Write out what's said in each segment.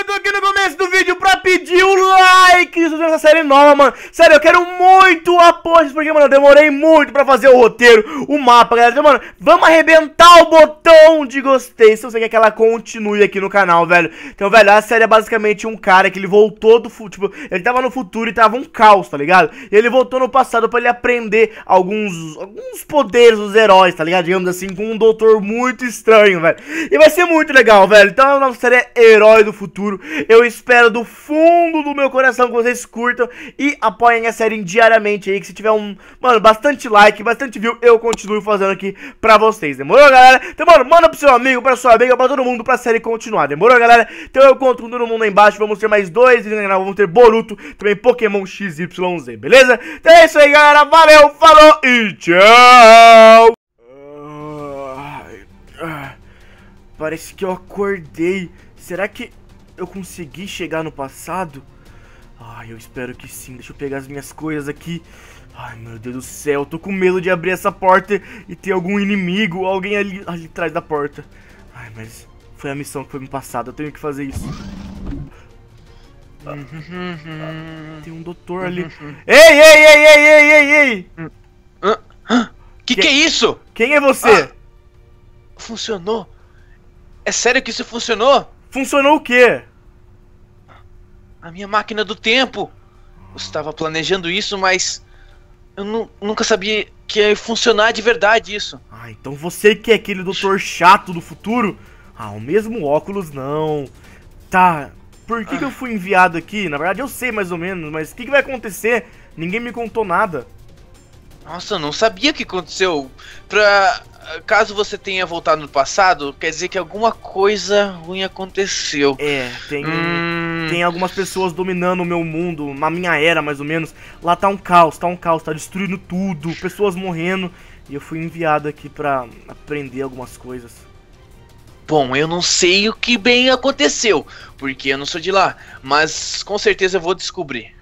eu tô aqui no começo do vídeo pra pedir o like nessa série nova, mano. Sério, eu quero muito apoio, porque, mano, eu demorei muito pra fazer o roteiro, o mapa, galera. Então, mano, vamos arrebentar o botão de gostei se você quer que ela continue aqui no canal, velho. Então, velho, a série é basicamente um cara que ele voltou do futuro, tipo, ele tava no futuro e tava um caos, tá ligado? E ele voltou no passado pra ele aprender alguns, alguns poderes dos heróis, tá ligado? Digamos assim, com um doutor muito estranho, velho. E vai ser muito legal, velho. Então, a nossa série é Herói do Futuro. Eu espero do fundo do meu coração que vocês curtam e apoiem a série diariamente aí. Que se tiver um, mano, bastante like, bastante view, eu continuo fazendo aqui pra vocês. Demorou, galera? Então, mano, manda pro seu amigo, pra sua amiga, pra todo mundo pra série continuar. Demorou, galera? Então eu conto com todo mundo aí embaixo. Vamos ter mais dois vídeos no canal. Vamos ter Boruto, também Pokémon XYZ, beleza? Então é isso aí, galera. Valeu, falou e tchau! Parece que eu acordei. Será que eu consegui chegar no passado? Ai, eu espero que sim. Deixa eu pegar as minhas coisas aqui. Ai, meu Deus do céu. Eu tô com medo de abrir essa porta e ter algum inimigo, alguém ali, ali atrás da porta. Ai, mas foi a missão que foi me passada. Eu tenho que fazer isso. Ah, ah, tem um doutor ali. ei, ei, ei, ei, ei, ei, ei! Que que, que é isso? Quem é você? Ah, funcionou. É sério que isso funcionou? Funcionou o quê? A minha máquina do tempo. Eu estava planejando isso, mas eu nu nunca sabia que ia funcionar de verdade isso. Ah, então você que é aquele doutor chato do futuro? Ah, o mesmo óculos não. Tá, por que, ah. que eu fui enviado aqui? Na verdade eu sei mais ou menos, mas o que, que vai acontecer? Ninguém me contou nada. Nossa, eu não sabia o que aconteceu. Pra caso você tenha voltado no passado, quer dizer que alguma coisa ruim aconteceu. É, tem, hum... tem algumas pessoas dominando o meu mundo, na minha era mais ou menos. Lá tá um caos, tá um caos, tá destruindo tudo, pessoas morrendo. E eu fui enviado aqui pra aprender algumas coisas. Bom, eu não sei o que bem aconteceu, porque eu não sou de lá, mas com certeza eu vou descobrir.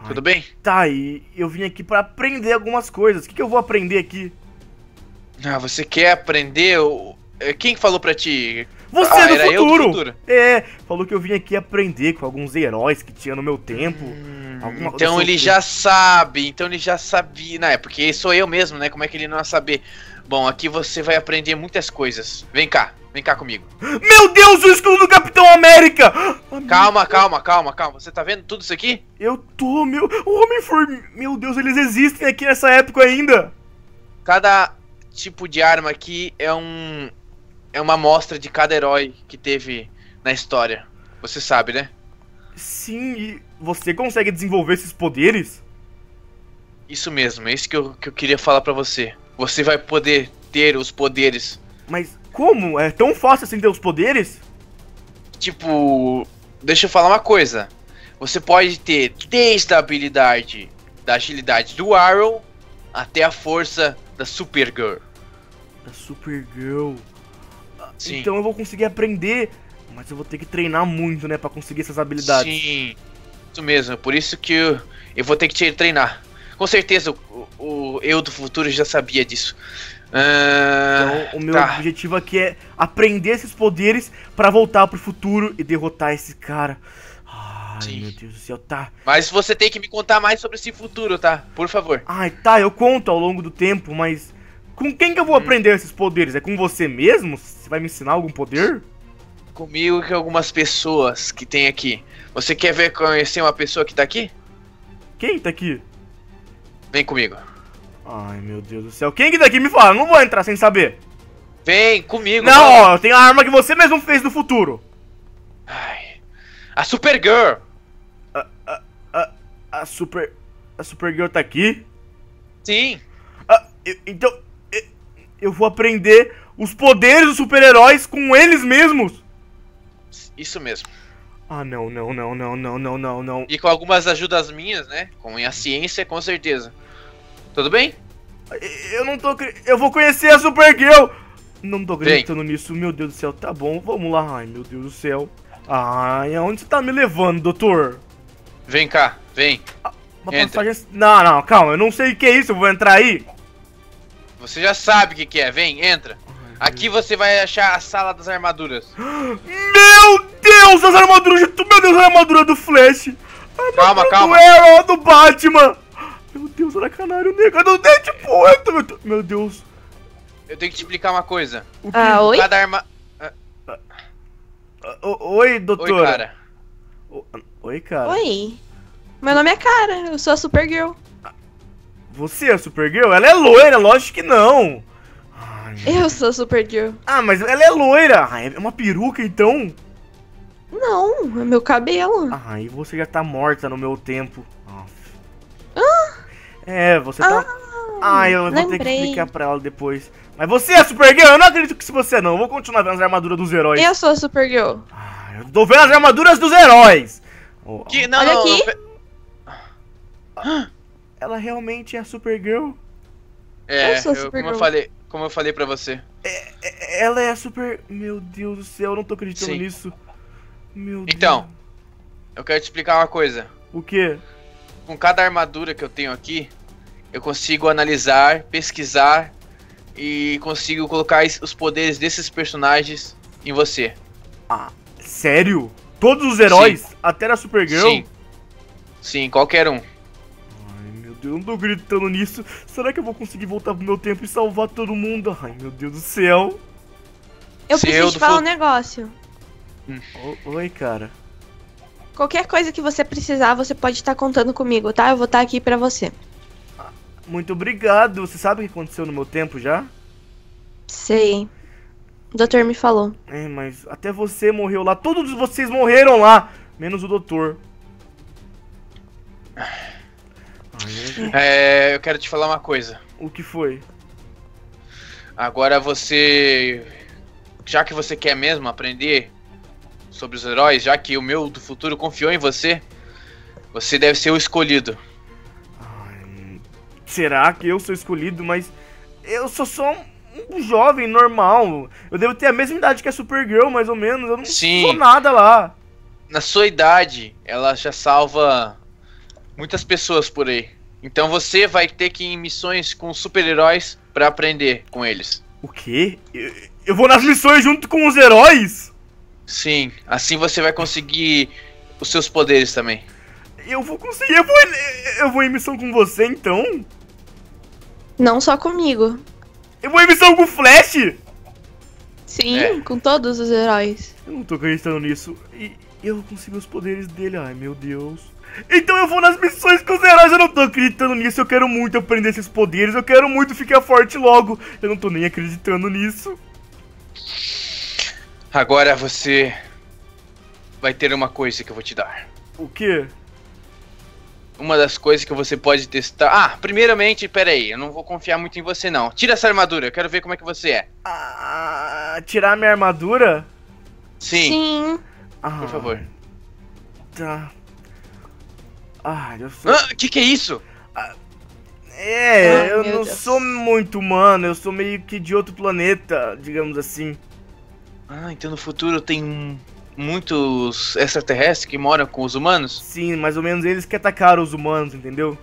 Ai, Tudo bem? Tá, e eu vim aqui para aprender algumas coisas. O que, que eu vou aprender aqui? Ah, você quer aprender? É, quem falou pra ti? Você ah, do, futuro. do, futuro. É, falou que eu vim aqui aprender com alguns heróis que tinha no meu tempo. Hum, então ele já sabe, então ele já sabia. Não, é porque sou eu mesmo, né? Como é que ele não ia saber? Bom, aqui você vai aprender muitas coisas. Vem cá, vem cá comigo. Meu Deus, o escudo do Capitão América! Calma, calma, calma, calma. Você tá vendo tudo isso aqui? Eu tô, meu. O Homem-Formiga. Meu Deus, eles existem aqui nessa época ainda. Cada tipo de arma aqui é um é uma amostra de cada herói que teve na história. Você sabe, né? Sim, e você consegue desenvolver esses poderes? Isso mesmo, é isso que eu, que eu queria falar para você. Você vai poder ter os poderes. Mas como? É tão fácil assim ter os poderes? Tipo, deixa eu falar uma coisa. Você pode ter desde a habilidade da agilidade do Arrow até a força da Supergirl. Da Supergirl. Sim. Então eu vou conseguir aprender, mas eu vou ter que treinar muito, né, para conseguir essas habilidades. Sim. Isso mesmo, por isso que eu, eu vou ter que te treinar. Com certeza o, o eu do futuro já sabia disso. Uh, então, o meu tá. objetivo aqui é aprender esses poderes para voltar pro futuro e derrotar esse cara. Ai, Sim. meu Deus do céu, tá. Mas você tem que me contar mais sobre esse futuro, tá? Por favor. Ai, tá, eu conto ao longo do tempo, mas. Com quem que eu vou hum. aprender esses poderes? É com você mesmo? Você vai me ensinar algum poder? Comigo e com algumas pessoas que tem aqui. Você quer ver conhecer uma pessoa que tá aqui? Quem tá aqui? Vem comigo. Ai, meu Deus do céu. Quem que tá aqui me fala? Não vou entrar sem saber. Vem comigo. Não, ó, eu tenho a arma que você mesmo fez no futuro. Ai. A Supergirl! A, a, a, a Super. A Supergirl tá aqui? Sim. Ah, eu, então. Eu vou aprender os poderes dos super-heróis com eles mesmos. Isso mesmo. Ah, não, não, não, não, não, não, não, não. E com algumas ajudas minhas, né? Com a ciência, com certeza. Tudo bem? Eu não tô. Eu vou conhecer a Supergirl! Não tô acreditando Vem. nisso, meu Deus do céu. Tá bom, vamos lá. Ai, meu Deus do céu. Ai, aonde você tá me levando, doutor? Vem cá, vem. Ah, uma Entra. passagem... Não, não, calma, eu não sei o que é isso, eu vou entrar aí. Você já sabe o que, que é, vem, entra. Aqui você vai achar a sala das armaduras. Meu Deus as armaduras de tu, meu Deus, a armadura do Flash. A Calma, armadura calma. Do Arrow, do Batman. Meu Deus, olha canário negro do eu tô- Meu Deus. Eu tenho que te explicar uma coisa. O que? Ah, oi? Cada arma. O- Oi, Oi, doutora. cara. O- Oi, cara. Oi. Meu nome é Cara, eu sou a Supergirl. Você é a Supergirl? Ela é loira, lógico que não. Ai, Eu sou a Supergirl. Ah, mas ela é loira. Ah, é uma peruca, então? Não, é meu cabelo. Ah, e você já tá morta no meu tempo. Aff. É, você tá... Ah, eu vou ter que lembrei. explicar pra ela depois. Mas você é a Supergirl? Eu não acredito que se você não. Eu vou continuar vendo as armaduras dos heróis. Eu sou a Supergirl. Ah, eu tô vendo as armaduras dos heróis. Oh, Que, não, Olha não, aqui. não, pe- Ela realmente é a Supergirl? É, Eu sou eu- como Supergirl. eu falei, como eu falei pra você. É- Ela é a Super... Meu Deus do céu, eu não tô acreditando Sim. nisso. Meu Então. Deus. Eu quero te explicar uma coisa. O quê? Com cada armadura que eu tenho aqui, eu consigo analisar, pesquisar e consigo colocar os poderes desses personagens em você. Sério? Todos os heróis? Até a Supergirl? Sim. Sim, qualquer um. Deus, eu não tô acreditando nisso. Será que eu vou conseguir voltar pro meu tempo e salvar todo mundo? Ai, meu Deus do céu. Eu Se preciso eu te falar um negócio. O- Oi, cara. Qualquer coisa que você precisar, você pode estar contando comigo, tá? Eu vou estar aqui pra você. Muito obrigado. Você sabe o que aconteceu no meu tempo já? Sei. O doutor me falou. É, mas até você morreu lá. Todos vocês morreram lá. Menos o doutor. É, eu quero te falar uma coisa. o que foi? Agora você. Já que você quer mesmo aprender sobre os heróis, já que o meu do futuro confiou em você, você deve ser o escolhido. Ai, será que eu sou escolhido? Mas eu sou só um, um jovem normal. Eu devo ter a mesma idade que a Supergirl, mais ou menos. Eu não Sim. sou nada lá. Na sua idade, ela já salva muitas pessoas por aí. Então você vai ter que ir em missões com super-heróis pra aprender com eles. O quê? Eu, eu vou nas missões junto com os heróis? Sim, assim você vai conseguir os seus poderes também. Eu vou conseguir. Eu vou, eu vou em missão com você então? Não só comigo. Eu vou em missão com o Flash? Sim, É. com todos os heróis. Eu não tô acreditando nisso. E eu vou conseguir os poderes dele. Ai, meu Deus. Então eu vou nas missões com os heróis. Eu não tô acreditando nisso. Eu quero muito aprender esses poderes. Eu quero muito ficar forte logo. Eu não tô nem acreditando nisso. Agora você vai ter uma coisa que eu vou te dar. O quê? Uma das coisas que você pode testar. Ah, primeiramente, pera aí, eu não vou confiar muito em você não. Tira essa armadura, eu quero ver como é que você é. Ah, tirar minha armadura? Sim, Sim. Ah, por favor. Tá. Ah, eu sou. Ah, que que é isso? É, Ai, eu não Deus. sou muito humano. Eu sou meio que de outro planeta, digamos assim. Ah, então no futuro tem muitos extraterrestres que moram com os humanos? Sim, mais ou menos eles que atacaram os humanos, entendeu?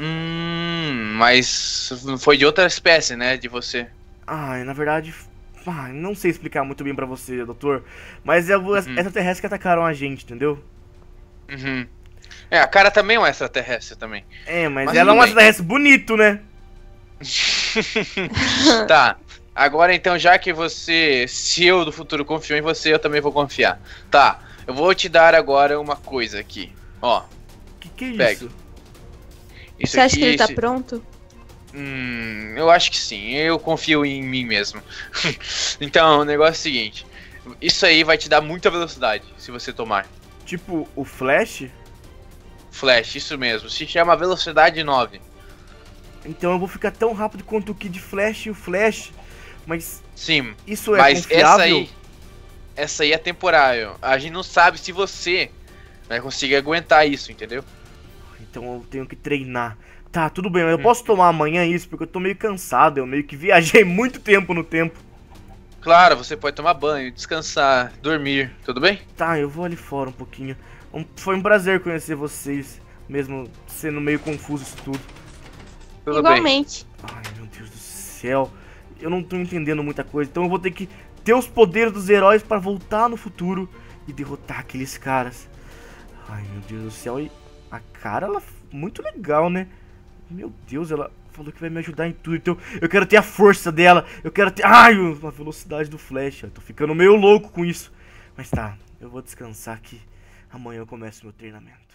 Hum, mas foi de outra espécie, né, de você. Ai, na verdade. Ai, não sei explicar muito bem pra você, doutor. Mas é Uhum. extraterrestres que atacaram a gente, entendeu? Uhum. É, a cara também é um extraterrestre também. É, mas, Mas ela é um extraterrestre bonito, né? tá. Agora então, já que você, se eu do futuro confio em você, eu também vou confiar. Tá. Eu vou te dar agora uma coisa aqui. Ó, Que que é Pega. isso? isso Você acha aqui. que ele tá esse- pronto? Hum, eu acho que sim. Eu confio em mim mesmo. então, o negócio é o seguinte. Isso aí vai te dar muita velocidade se você tomar. Tipo, o Flash? Flash, isso mesmo. Se chama velocidade 9. Então eu vou ficar tão rápido quanto o Kid Flash e o Flash. Mas Sim, isso é mas confiável? essa aí. Essa aí é temporário. A gente não sabe se você vai conseguir aguentar isso, entendeu? Então eu tenho que treinar. Tá, tudo bem, eu Hum. posso tomar amanhã isso, porque eu tô meio cansado, eu meio que viajei muito tempo no tempo. Claro, você pode tomar banho, descansar, dormir, tudo bem? Tá, eu vou ali fora um pouquinho. Um- foi um prazer conhecer vocês, mesmo sendo meio confuso isso tudo. Tudo bem. Igualmente. Ai, meu Deus do céu. Eu não tô entendendo muita coisa, então eu vou ter que ter os poderes dos heróis pra voltar no futuro e derrotar aqueles caras. Ai, meu Deus do céu. E a cara, ela muito legal, né? Meu Deus, ela falou que vai me ajudar em tudo. Então, eu quero ter a força dela. Eu quero ter... Ai, a velocidade do Flash. Eu tô ficando meio louco com isso. Mas tá, eu vou descansar aqui. Amanhã eu começo meu treinamento.